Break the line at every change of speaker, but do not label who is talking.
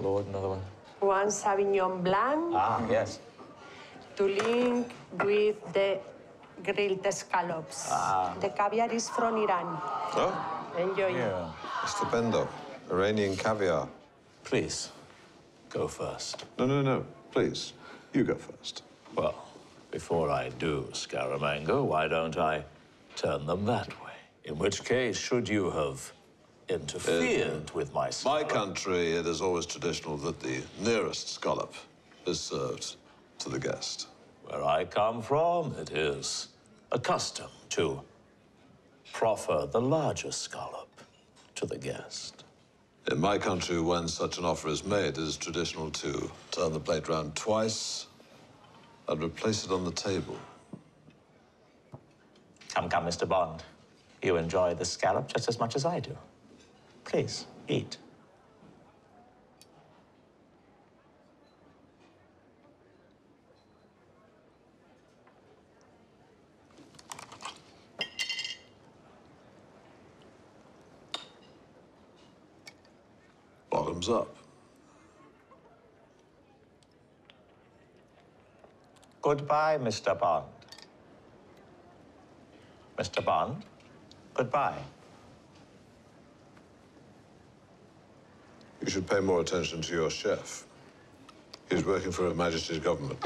Lord, another one.
One Sauvignon Blanc
Ah, yes.
to link with the grilled scallops. Ah. The caviar is from Iran.
Oh,
Enjoy.
Yeah.
stupendo. Iranian caviar.
Please, go first.
No, no, no. Please, you go first.
Well, before I do, Scaramanga, why don't I turn them that way? In which case, should you have interfered with my
My country, it is always traditional that the nearest scallop is served to the guest.
Where I come from, it is accustomed to proffer the larger scallop to the guest.
In my country, when such an offer is made, it is traditional to turn the plate round twice and replace it on the table.
Come, come, Mr. Bond. You enjoy the scallop just as much as I do. Please, eat.
Bottoms up.
Goodbye, Mr. Bond. Mr. Bond, goodbye.
You should pay more attention to your chef. He's working for Her Majesty's government.